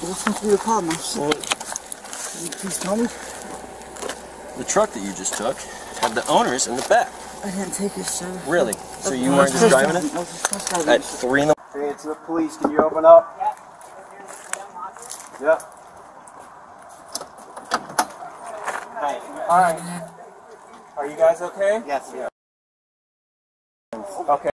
What's going to be the problem? I'm you please tell me? The truck that you just took had the owners in the back. I didn't take it, sir. Really? So you weren't just driving it? I was just driving At 3 in the Hey, it's the police. Can you open up? Yeah. All right. Are you guys okay? Yes. Yeah. Okay.